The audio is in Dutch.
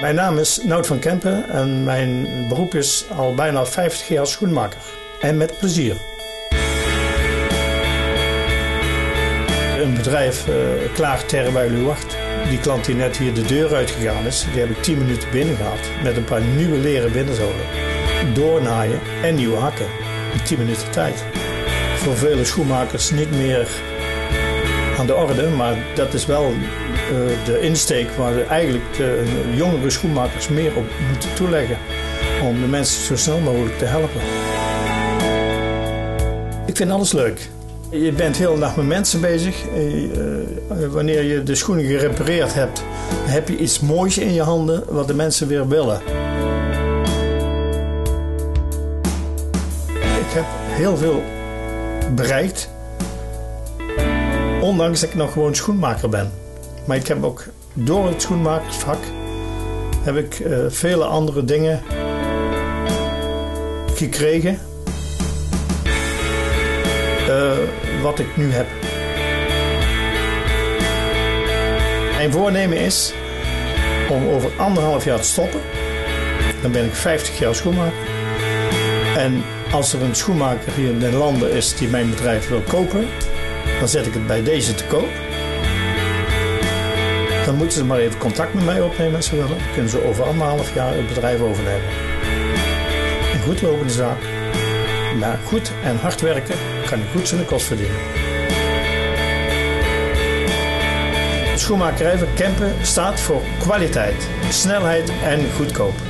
Mijn naam is Nout van Kempen en mijn beroep is al bijna 50 jaar schoenmaker. En met plezier. Een bedrijf uh, klaar wacht. Die klant die net hier de deur uitgegaan is, die heb ik 10 minuten binnen gehad. Met een paar nieuwe leren binnenzolen. Doornaaien en nieuwe hakken. In 10 minuten tijd. Voor vele schoenmakers niet meer aan de orde, maar dat is wel uh, de insteek waar eigenlijk de jongere schoenmakers meer op moeten toeleggen. Om de mensen zo snel mogelijk te helpen. Ik vind alles leuk. Je bent heel dag met mensen bezig. Uh, wanneer je de schoenen gerepareerd hebt, heb je iets moois in je handen wat de mensen weer willen. Ik heb heel veel bereikt Ondanks dat ik nog gewoon schoenmaker ben. Maar ik heb ook door het schoenmakersvak heb ik uh, vele andere dingen gekregen. Uh, wat ik nu heb. Mijn voornemen is om over anderhalf jaar te stoppen. Dan ben ik 50 jaar schoenmaker. En als er een schoenmaker hier in de landen is die mijn bedrijf wil kopen, dan zet ik het bij deze te koop. Dan moeten ze maar even contact met mij opnemen als ze willen. Kunnen ze over anderhalf jaar het bedrijf overnemen. Een goed lopende zaak. Na goed en hard werken kan ik goed zijn kost verdienen. Schoenmakerij van Kempen staat voor kwaliteit, snelheid en goedkoop.